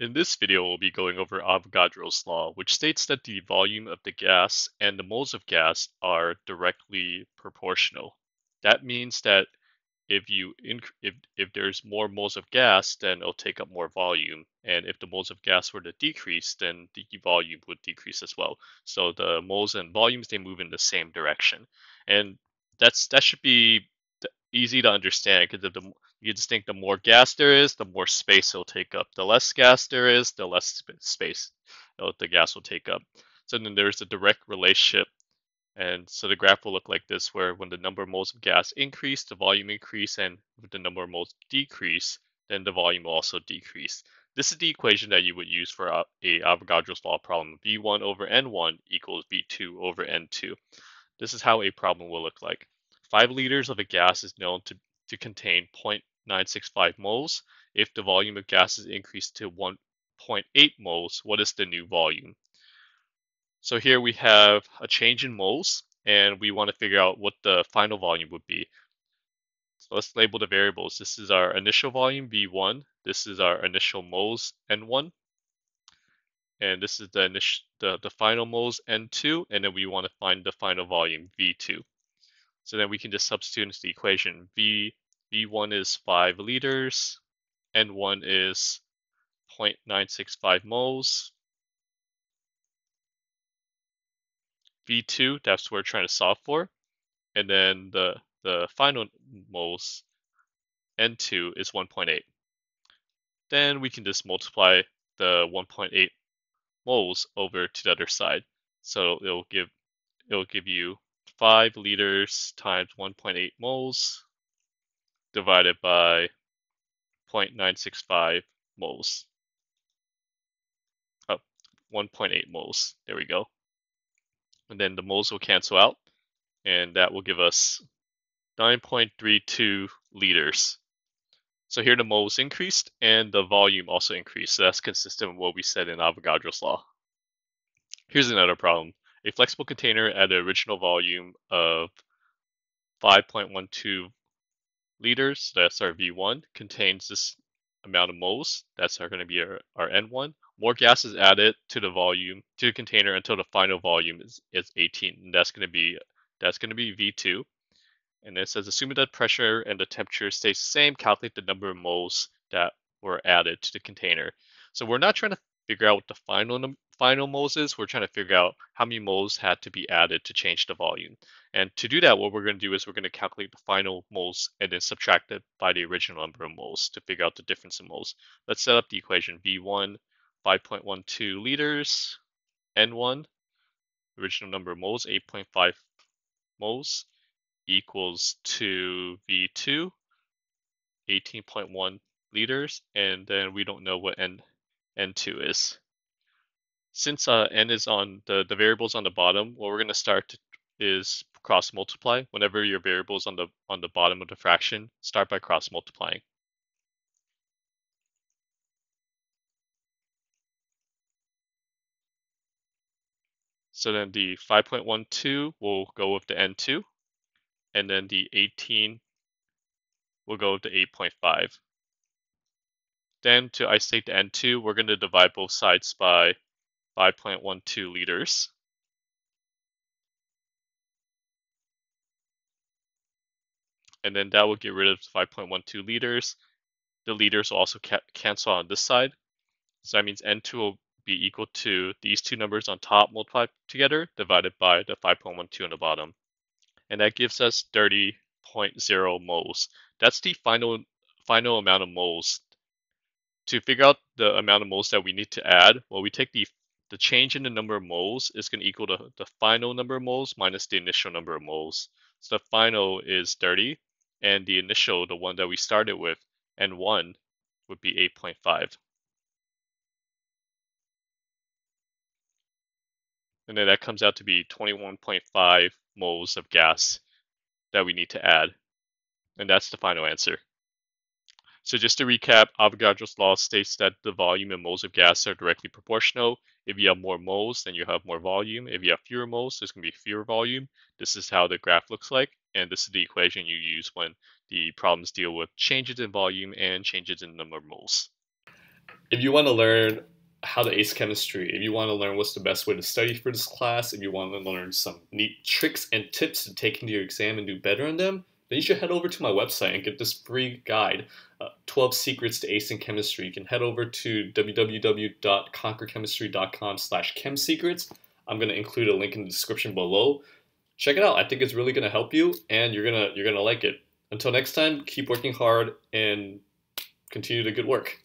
In this video, we'll be going over Avogadro's law, which states that the volume of the gas and the moles of gas are directly proportional. That means that if you if if there's more moles of gas, then it'll take up more volume, and if the moles of gas were to decrease, then the volume would decrease as well. So the moles and volumes they move in the same direction, and that's that should be easy to understand because if the you just think the more gas there is, the more space it'll take up. The less gas there is, the less space uh, the gas will take up. So then there's a direct relationship. And so the graph will look like this, where when the number of moles of gas increase, the volume increase, and if the number of moles decrease, then the volume will also decrease. This is the equation that you would use for a, a Avogadro's law problem. V1 over N1 equals V2 over N2. This is how a problem will look like. 5 liters of a gas is known to to contain 0.965 moles. If the volume of gas is increased to 1.8 moles, what is the new volume? So here we have a change in moles, and we want to figure out what the final volume would be. So let's label the variables. This is our initial volume, V1. This is our initial moles, N1. And this is the, initial, the, the final moles, N2. And then we want to find the final volume, V2. So then we can just substitute into the equation. V, V1 is 5 liters, N1 is 0.965 moles. V2, that's what we're trying to solve for. And then the, the final moles, N2 is 1.8. Then we can just multiply the 1.8 moles over to the other side. So it'll give it'll give you 5 liters times 1.8 moles divided by 0.965 moles. Oh, 1.8 moles. There we go. And then the moles will cancel out, and that will give us 9.32 liters. So here the moles increased and the volume also increased. So that's consistent with what we said in Avogadro's law. Here's another problem. A flexible container at the original volume of 5.12 liters, that's our V1, contains this amount of moles. That's going to be our, our N1. More gas is added to the volume to the container until the final volume is, is 18. And that's going to be that's going to be V2. And it says assuming that pressure and the temperature stays the same, calculate the number of moles that were added to the container. So we're not trying to figure out what the final final moles is, we're trying to figure out how many moles had to be added to change the volume. And to do that, what we're going to do is we're going to calculate the final moles and then subtract it by the original number of moles to figure out the difference in moles. Let's set up the equation V1, 5.12 liters, N1, original number of moles, 8.5 moles, equals to V2, 18.1 liters, and then we don't know what N, N2 is since uh, n is on the, the variables on the bottom, what we're going to start is cross multiply. Whenever your variables on the on the bottom of the fraction, start by cross multiplying. So then the 5.12 will go with the n2, and then the 18 will go with the 8.5. Then to isolate the n2, we're going to divide both sides by 5.12 liters. And then that will get rid of 5.12 liters. The liters will also ca cancel on this side. So that means N2 will be equal to these two numbers on top multiplied together divided by the 5.12 on the bottom. And that gives us 30.0 moles. That's the final final amount of moles. To figure out the amount of moles that we need to add, well, we take the the change in the number of moles is going to equal to the final number of moles minus the initial number of moles. So the final is 30, and the initial, the one that we started with, N1, would be 8.5. And then that comes out to be 21.5 moles of gas that we need to add. And that's the final answer. So just to recap, Avogadro's law states that the volume and moles of gas are directly proportional. If you have more moles, then you have more volume. If you have fewer moles, there's going to be fewer volume. This is how the graph looks like, and this is the equation you use when the problems deal with changes in volume and changes in number of moles. if you want to learn how to ace chemistry, if you want to learn what's the best way to study for this class, if you want to learn some neat tricks and tips to take into your exam and do better on them, then you should head over to my website and get this free guide, uh, 12 Secrets to Acing Chemistry. You can head over to www.conquerchemistry.com slash chemsecrets. I'm going to include a link in the description below. Check it out. I think it's really going to help you and you're going to you're going to like it. Until next time, keep working hard and continue the good work.